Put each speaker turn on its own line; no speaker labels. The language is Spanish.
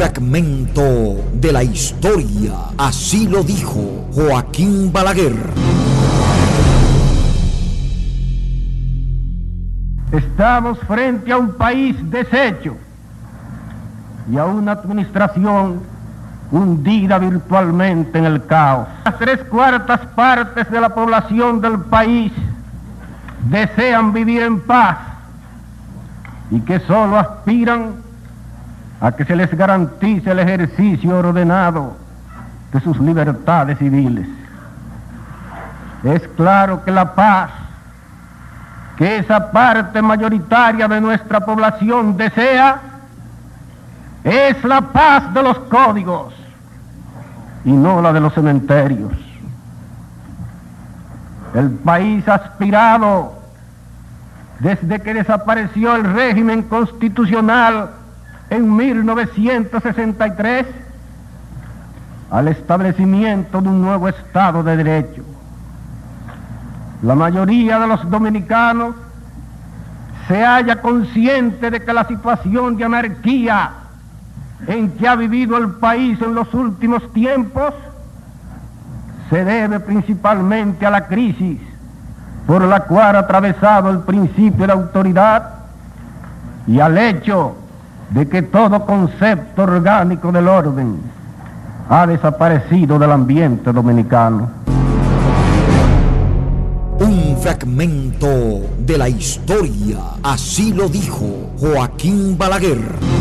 fragmento de la historia. Así lo dijo Joaquín Balaguer.
Estamos frente a un país deshecho y a una administración hundida virtualmente en el caos. Las tres cuartas partes de la población del país desean vivir en paz y que solo aspiran a que se les garantice el ejercicio ordenado de sus libertades civiles. Es claro que la paz que esa parte mayoritaria de nuestra población desea es la paz de los códigos y no la de los cementerios. El país aspirado desde que desapareció el régimen constitucional en 1963 al establecimiento de un nuevo Estado de Derecho. La mayoría de los dominicanos se halla consciente de que la situación de anarquía en que ha vivido el país en los últimos tiempos se debe principalmente a la crisis por la cual ha atravesado el principio de autoridad y al hecho de que todo concepto orgánico del orden ha desaparecido del ambiente dominicano.
Un fragmento de la historia, así lo dijo Joaquín Balaguer.